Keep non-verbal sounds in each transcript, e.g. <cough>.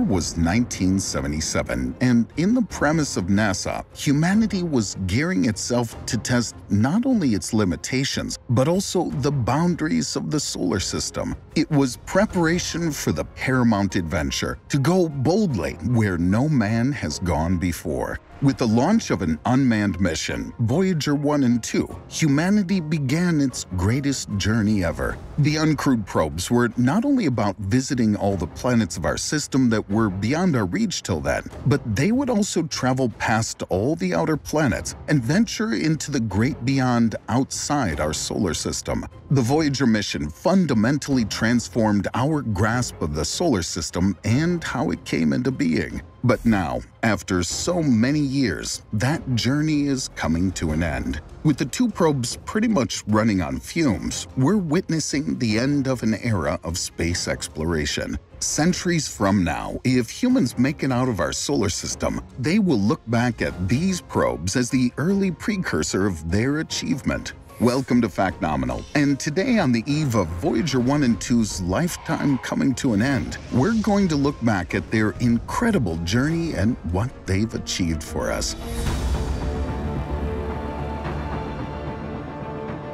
was 1977, and in the premise of NASA, humanity was gearing itself to test not only its limitations, but also the boundaries of the solar system. It was preparation for the paramount adventure to go boldly where no man has gone before. With the launch of an unmanned mission, Voyager 1 and 2, humanity began its greatest journey ever. The uncrewed probes were not only about visiting all the planets of our system that were beyond our reach till then, but they would also travel past all the outer planets and venture into the great beyond outside our solar system. The Voyager mission fundamentally transformed our grasp of the solar system and how it came into being. But now, after so many years, that journey is coming to an end. With the two probes pretty much running on fumes, we're witnessing the end of an era of space exploration. Centuries from now, if humans make it out of our solar system, they will look back at these probes as the early precursor of their achievement. Welcome to Factnomenal, and today on the eve of Voyager 1 and 2's lifetime coming to an end, we're going to look back at their incredible journey and what they've achieved for us.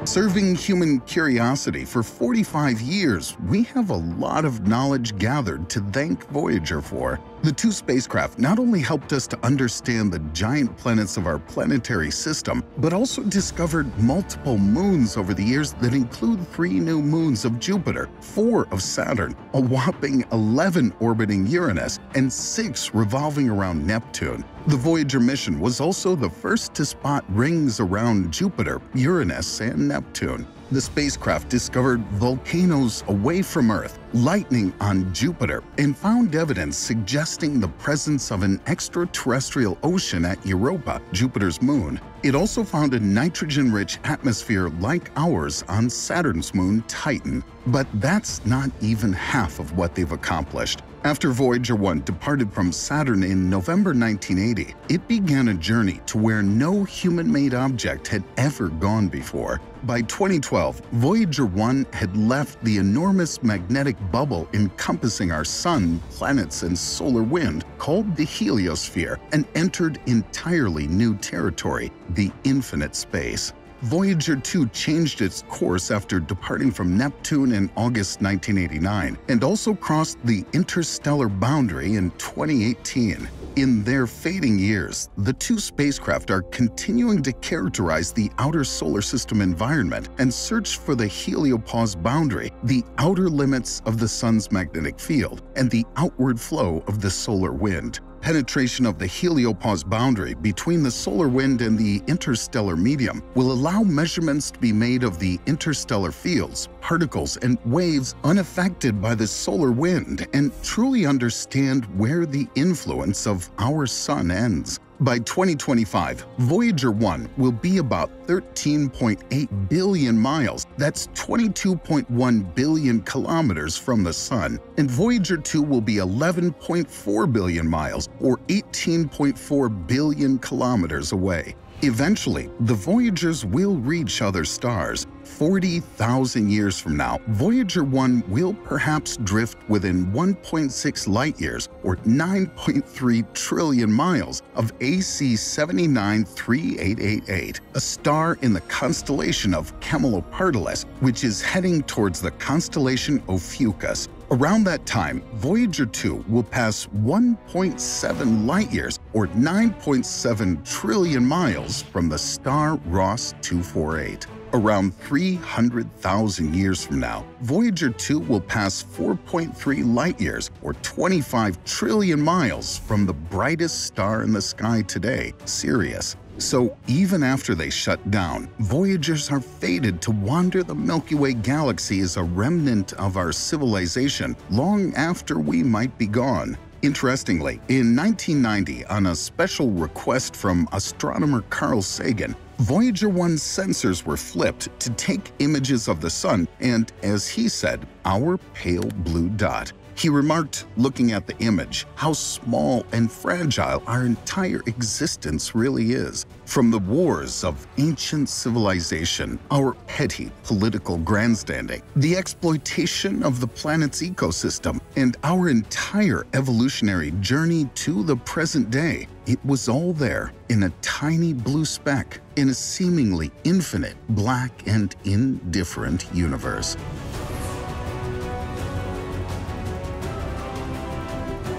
Serving human curiosity for 45 years, we have a lot of knowledge gathered to thank Voyager for. The two spacecraft not only helped us to understand the giant planets of our planetary system, but also discovered multiple moons over the years that include three new moons of Jupiter, four of Saturn, a whopping 11 orbiting Uranus, and six revolving around Neptune. The Voyager mission was also the first to spot rings around Jupiter, Uranus, and Neptune. The spacecraft discovered volcanoes away from Earth, lightning on Jupiter, and found evidence suggesting the presence of an extraterrestrial ocean at Europa, Jupiter's moon. It also found a nitrogen-rich atmosphere like ours on Saturn's moon Titan. But that's not even half of what they've accomplished. After Voyager 1 departed from Saturn in November 1980, it began a journey to where no human-made object had ever gone before. By 2012, Voyager 1 had left the enormous magnetic bubble encompassing our Sun, planets, and solar wind called the heliosphere and entered entirely new territory, the infinite space. Voyager 2 changed its course after departing from Neptune in August 1989 and also crossed the interstellar boundary in 2018. In their fading years, the two spacecraft are continuing to characterize the outer solar system environment and search for the heliopause boundary, the outer limits of the Sun's magnetic field, and the outward flow of the solar wind penetration of the heliopause boundary between the solar wind and the interstellar medium will allow measurements to be made of the interstellar fields, particles, and waves unaffected by the solar wind and truly understand where the influence of our sun ends. By 2025, Voyager 1 will be about 13.8 billion miles, that's 22.1 billion kilometers from the Sun, and Voyager 2 will be 11.4 billion miles, or 18.4 billion kilometers away. Eventually, the Voyagers will reach other stars. 40,000 years from now, Voyager 1 will perhaps drift within 1.6 light years or 9.3 trillion miles of AC 793888, a star in the constellation of Camelopardalis, which is heading towards the constellation Ophiuchus, Around that time, Voyager 2 will pass 1.7 light years or 9.7 trillion miles from the star Ross 248. Around 300,000 years from now, Voyager 2 will pass 4.3 light years or 25 trillion miles from the brightest star in the sky today, Sirius. So even after they shut down, Voyagers are fated to wander the Milky Way galaxy as a remnant of our civilization long after we might be gone. Interestingly, in 1990, on a special request from astronomer Carl Sagan, Voyager 1's sensors were flipped to take images of the Sun and, as he said, our pale blue dot. He remarked, looking at the image, how small and fragile our entire existence really is. From the wars of ancient civilization, our petty political grandstanding, the exploitation of the planet's ecosystem, and our entire evolutionary journey to the present day, it was all there in a tiny blue speck in a seemingly infinite black and indifferent universe.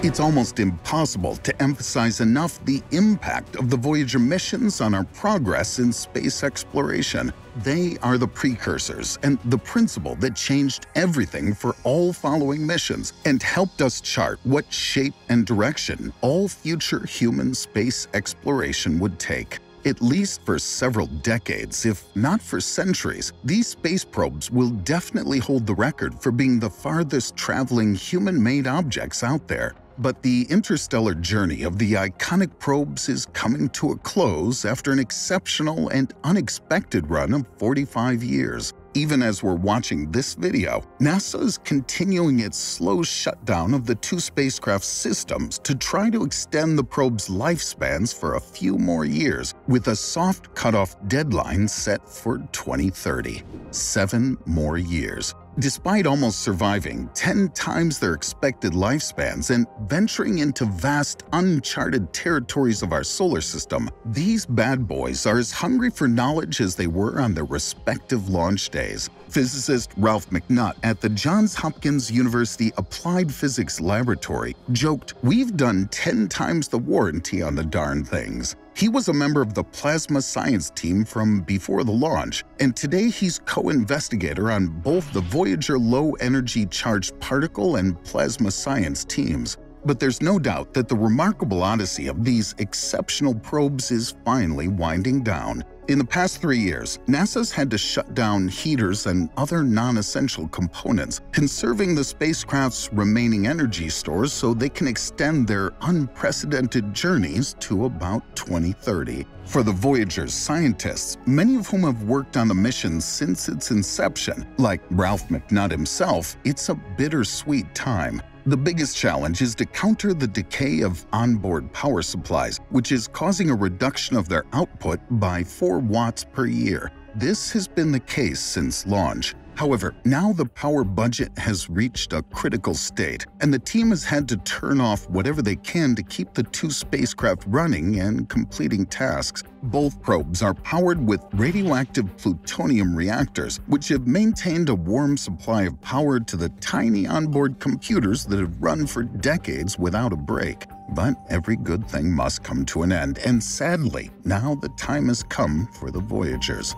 It's almost impossible to emphasize enough the impact of the Voyager missions on our progress in space exploration. They are the precursors and the principle that changed everything for all following missions and helped us chart what shape and direction all future human space exploration would take. At least for several decades, if not for centuries, these space probes will definitely hold the record for being the farthest traveling human-made objects out there. But the interstellar journey of the iconic probes is coming to a close after an exceptional and unexpected run of 45 years. Even as we're watching this video, NASA is continuing its slow shutdown of the two spacecraft systems to try to extend the probe's lifespans for a few more years, with a soft cutoff deadline set for 2030. Seven more years. Despite almost surviving 10 times their expected lifespans and venturing into vast, uncharted territories of our solar system, these bad boys are as hungry for knowledge as they were on their respective launch days. Physicist Ralph McNutt at the Johns Hopkins University Applied Physics Laboratory joked, We've done 10 times the warranty on the darn things. He was a member of the plasma science team from before the launch, and today he's co-investigator on both the Voyager Low Energy Charged Particle and Plasma Science teams. But there's no doubt that the remarkable odyssey of these exceptional probes is finally winding down. In the past three years, NASA's had to shut down heaters and other non-essential components, conserving the spacecraft's remaining energy stores so they can extend their unprecedented journeys to about 2030. For the Voyager's scientists, many of whom have worked on the mission since its inception, like Ralph McNutt himself, it's a bittersweet time. The biggest challenge is to counter the decay of onboard power supplies, which is causing a reduction of their output by 4 watts per year. This has been the case since launch. However, now the power budget has reached a critical state, and the team has had to turn off whatever they can to keep the two spacecraft running and completing tasks. Both probes are powered with radioactive plutonium reactors, which have maintained a warm supply of power to the tiny onboard computers that have run for decades without a break. But every good thing must come to an end, and sadly, now the time has come for the Voyagers.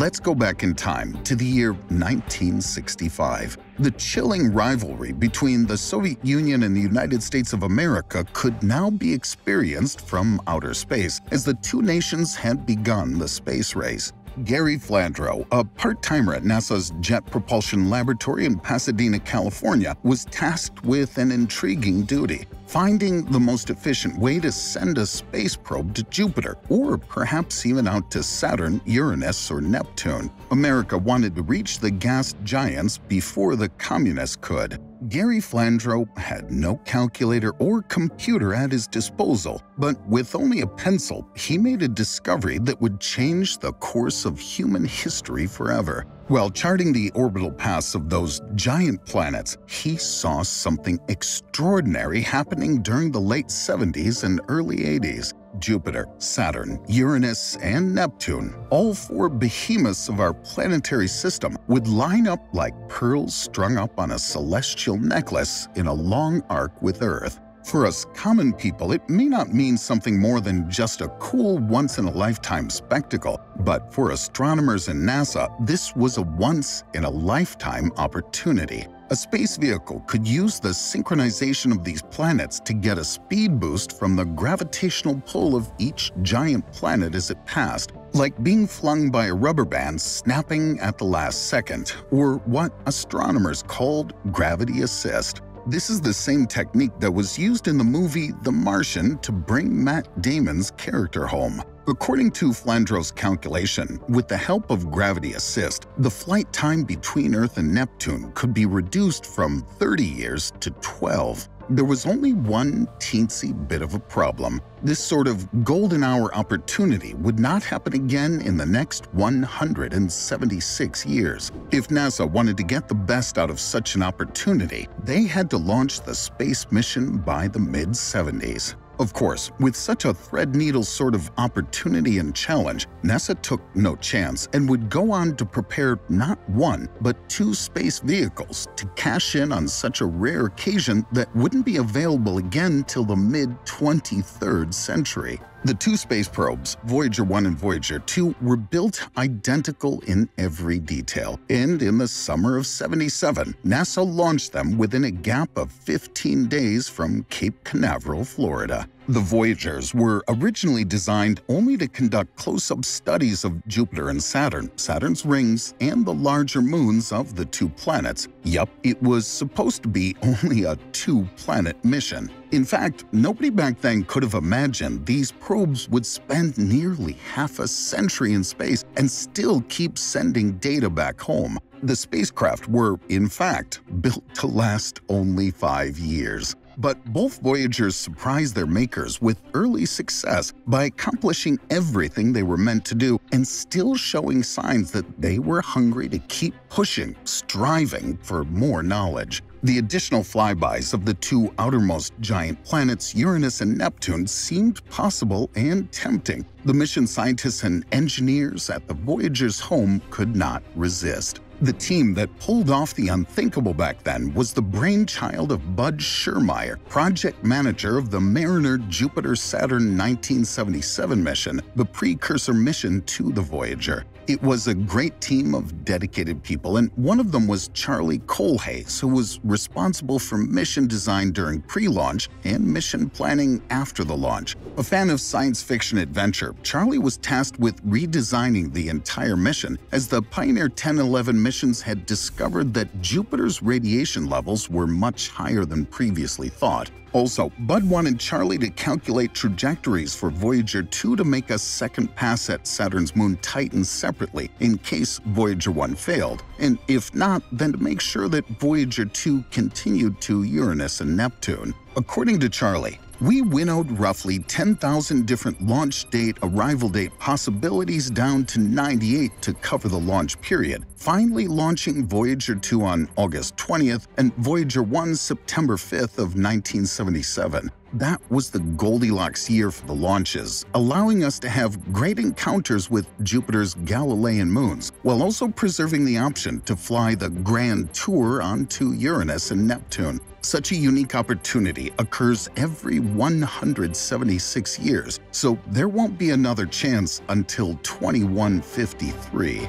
Let's go back in time to the year 1965. The chilling rivalry between the Soviet Union and the United States of America could now be experienced from outer space as the two nations had begun the space race. Gary Flandro, a part-timer at NASA's Jet Propulsion Laboratory in Pasadena, California, was tasked with an intriguing duty, finding the most efficient way to send a space probe to Jupiter, or perhaps even out to Saturn, Uranus, or Neptune. America wanted to reach the gas giants before the communists could. Gary Flandro had no calculator or computer at his disposal, but with only a pencil, he made a discovery that would change the course of human history forever. While charting the orbital paths of those giant planets, he saw something extraordinary happening during the late 70s and early 80s. Jupiter, Saturn, Uranus, and Neptune, all four behemoths of our planetary system, would line up like pearls strung up on a celestial necklace in a long arc with Earth. For us common people, it may not mean something more than just a cool once-in-a-lifetime spectacle, but for astronomers and NASA, this was a once-in-a-lifetime opportunity. A space vehicle could use the synchronization of these planets to get a speed boost from the gravitational pull of each giant planet as it passed, like being flung by a rubber band snapping at the last second, or what astronomers called gravity assist. This is the same technique that was used in the movie The Martian to bring Matt Damon's character home. According to Flandro's calculation, with the help of gravity assist, the flight time between Earth and Neptune could be reduced from 30 years to 12. There was only one teensy bit of a problem. This sort of golden hour opportunity would not happen again in the next 176 years. If NASA wanted to get the best out of such an opportunity, they had to launch the space mission by the mid-70s. Of course, with such a threadneedle sort of opportunity and challenge, NASA took no chance and would go on to prepare not one, but two space vehicles to cash in on such a rare occasion that wouldn't be available again till the mid-23rd century. The two space probes, Voyager 1 and Voyager 2, were built identical in every detail, and in the summer of 77, NASA launched them within a gap of 15 days from Cape Canaveral, Florida. The Voyagers were originally designed only to conduct close-up studies of Jupiter and Saturn, Saturn's rings, and the larger moons of the two planets. Yup, it was supposed to be <laughs> only a two-planet mission. In fact, nobody back then could have imagined these probes would spend nearly half a century in space and still keep sending data back home. The spacecraft were, in fact, built to last only five years. But both Voyagers surprised their makers with early success by accomplishing everything they were meant to do and still showing signs that they were hungry to keep pushing, striving for more knowledge. The additional flybys of the two outermost giant planets, Uranus and Neptune, seemed possible and tempting. The mission scientists and engineers at the Voyager's home could not resist. The team that pulled off the unthinkable back then was the brainchild of Bud Schurmeier, project manager of the Mariner Jupiter-Saturn 1977 mission, the precursor mission to the Voyager. It was a great team of dedicated people, and one of them was Charlie Kohlhase, who was responsible for mission design during pre-launch and mission planning after the launch. A fan of science fiction adventure, Charlie was tasked with redesigning the entire mission as the Pioneer 1011 missions had discovered that Jupiter's radiation levels were much higher than previously thought. Also, Bud wanted Charlie to calculate trajectories for Voyager 2 to make a second pass at Saturn's moon Titan separately in case Voyager 1 failed, and if not, then to make sure that Voyager 2 continued to Uranus and Neptune. According to Charlie, we winnowed roughly 10,000 different launch date, arrival date possibilities down to 98 to cover the launch period, finally launching Voyager 2 on August 20th and Voyager 1 September 5th of 1977. That was the Goldilocks year for the launches, allowing us to have great encounters with Jupiter's Galilean moons, while also preserving the option to fly the Grand Tour onto Uranus and Neptune. Such a unique opportunity occurs every 176 years, so there won't be another chance until 2153.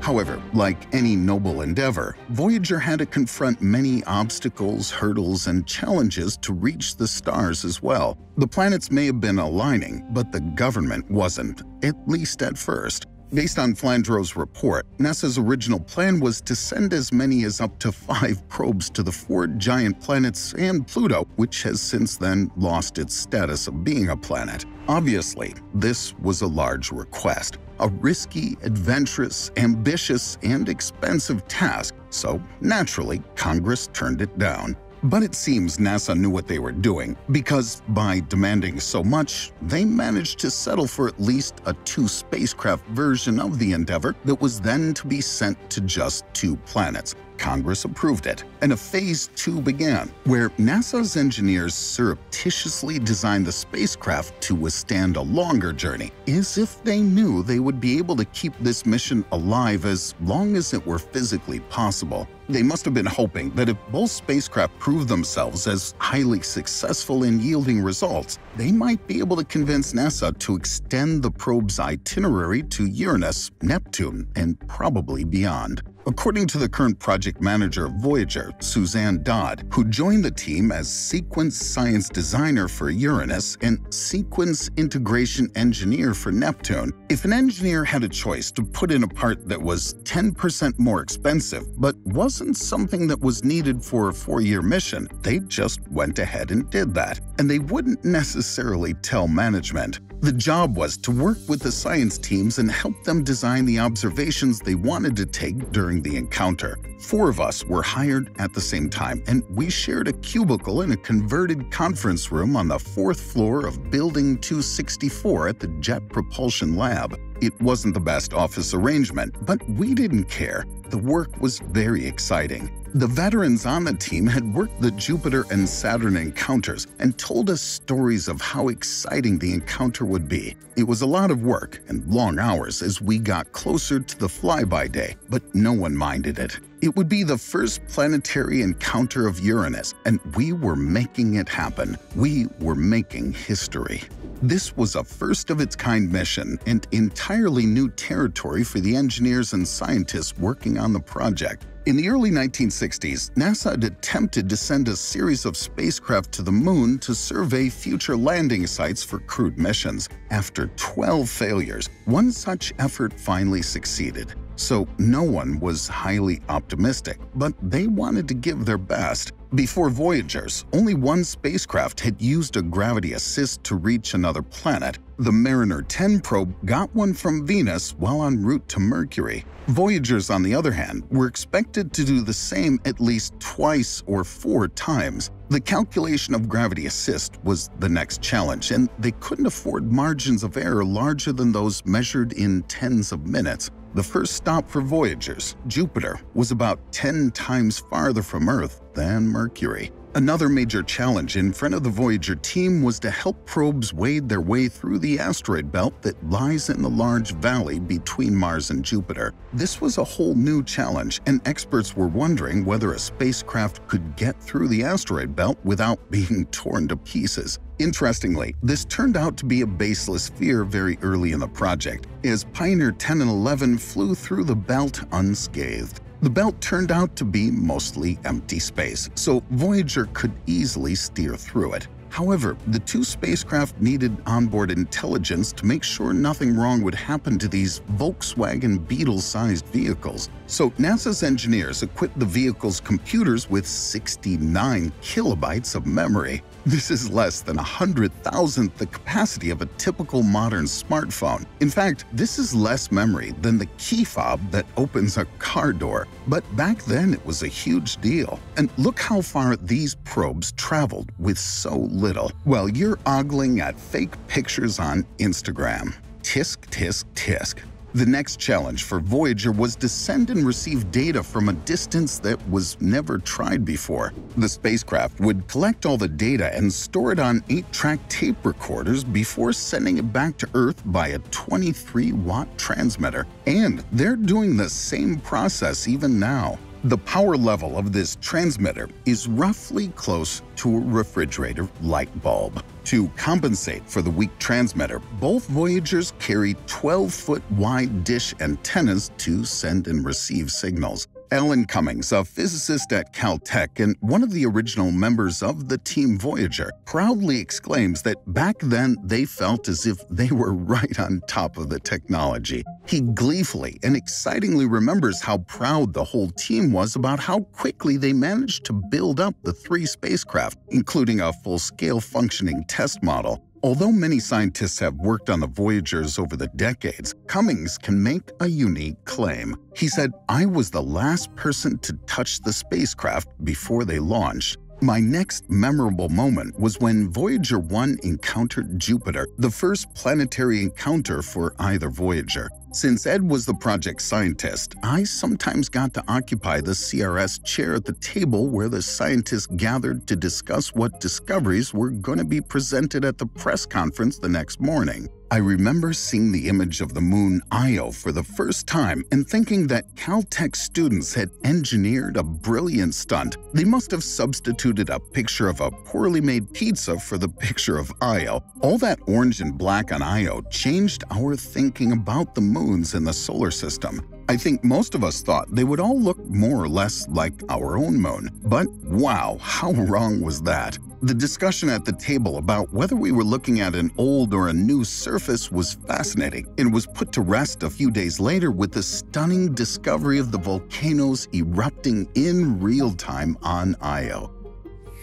However, like any noble endeavor, Voyager had to confront many obstacles, hurdles, and challenges to reach the stars as well. The planets may have been aligning, but the government wasn't, at least at first. Based on Flandro's report, NASA's original plan was to send as many as up to five probes to the four giant planets and Pluto, which has since then lost its status of being a planet. Obviously, this was a large request, a risky, adventurous, ambitious, and expensive task, so naturally, Congress turned it down. But it seems NASA knew what they were doing, because by demanding so much, they managed to settle for at least a two-spacecraft version of the Endeavour that was then to be sent to just two planets. Congress approved it, and a Phase 2 began, where NASA's engineers surreptitiously designed the spacecraft to withstand a longer journey, as if they knew they would be able to keep this mission alive as long as it were physically possible. They must have been hoping that if both spacecraft proved themselves as highly successful in yielding results, they might be able to convince NASA to extend the probe's itinerary to Uranus, Neptune, and probably beyond. According to the current project manager of Voyager, Suzanne Dodd, who joined the team as Sequence Science Designer for Uranus and Sequence Integration Engineer for Neptune. If an engineer had a choice to put in a part that was 10% more expensive but wasn't something that was needed for a four year mission, they just went ahead and did that. And they wouldn't necessarily tell management. The job was to work with the science teams and help them design the observations they wanted to take during the encounter. Four of us were hired at the same time, and we shared a cubicle in a converted conference room on the fourth floor of Building 264 at the Jet Propulsion Lab. It wasn't the best office arrangement, but we didn't care. The work was very exciting. The veterans on the team had worked the Jupiter and Saturn encounters and told us stories of how exciting the encounter would be. It was a lot of work and long hours as we got closer to the flyby day, but no one minded it. It would be the first planetary encounter of Uranus, and we were making it happen. We were making history. This was a first of its kind mission and entirely new territory for the engineers and scientists working on the project. In the early 1960s, NASA had attempted to send a series of spacecraft to the moon to survey future landing sites for crewed missions. After 12 failures, one such effort finally succeeded. So no one was highly optimistic, but they wanted to give their best. Before Voyagers, only one spacecraft had used a gravity assist to reach another planet. The Mariner 10 probe got one from Venus while en route to Mercury. Voyagers, on the other hand, were expected to do the same at least twice or four times. The calculation of gravity assist was the next challenge, and they couldn't afford margins of error larger than those measured in tens of minutes. The first stop for Voyagers, Jupiter, was about 10 times farther from Earth than Mercury. Another major challenge in front of the Voyager team was to help probes wade their way through the asteroid belt that lies in the large valley between Mars and Jupiter. This was a whole new challenge, and experts were wondering whether a spacecraft could get through the asteroid belt without <laughs> being torn to pieces. Interestingly, this turned out to be a baseless fear very early in the project, as Pioneer 10 and 11 flew through the belt unscathed. The belt turned out to be mostly empty space, so Voyager could easily steer through it. However, the two spacecraft needed onboard intelligence to make sure nothing wrong would happen to these Volkswagen Beetle-sized vehicles. So NASA's engineers equipped the vehicle's computers with 69 kilobytes of memory. This is less than a hundred thousandth the capacity of a typical modern smartphone. In fact, this is less memory than the key fob that opens a car door. But back then it was a huge deal. And look how far these probes traveled with so little. Well, you're ogling at fake pictures on Instagram. Tisk, tisk, tisk. The next challenge for Voyager was to send and receive data from a distance that was never tried before. The spacecraft would collect all the data and store it on 8-track tape recorders before sending it back to Earth by a 23-watt transmitter. And they're doing the same process even now. The power level of this transmitter is roughly close to a refrigerator light bulb. To compensate for the weak transmitter, both Voyagers carry 12-foot wide dish antennas to send and receive signals. Alan Cummings, a physicist at Caltech and one of the original members of the Team Voyager, proudly exclaims that back then they felt as if they were <laughs> right on top of the technology. He gleefully and excitingly remembers how proud the whole team was about how quickly they managed to build up the three spacecraft, including a full-scale functioning test model. Although many scientists have worked on the Voyagers over the decades, Cummings can make a unique claim. He said, I was the last person to touch the spacecraft before they launched. My next memorable moment was when Voyager 1 encountered Jupiter, the first planetary encounter for either Voyager. Since Ed was the project scientist, I sometimes got to occupy the CRS chair at the table where the scientists gathered to discuss what discoveries were going to be presented at the press conference the next morning. I remember seeing the image of the moon Io for the first time and thinking that Caltech students had engineered a brilliant stunt. They must have substituted a picture of a poorly made pizza for the picture of Io. All that orange and black on Io changed our thinking about the moons in the solar system. I think most of us thought they would all look more or less like our own moon. But wow, how wrong was that? The discussion at the table about whether we were looking at an old or a new surface was fascinating and was put to rest a few days later with the stunning discovery of the volcanoes erupting in real time on Io.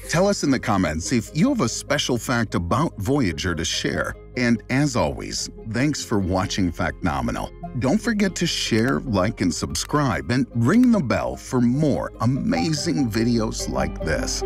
Tell us in the comments if you have a special fact about Voyager to share. And as always, thanks for watching Factnomenal. Don't forget to share, like, and subscribe, and ring the bell for more amazing videos like this.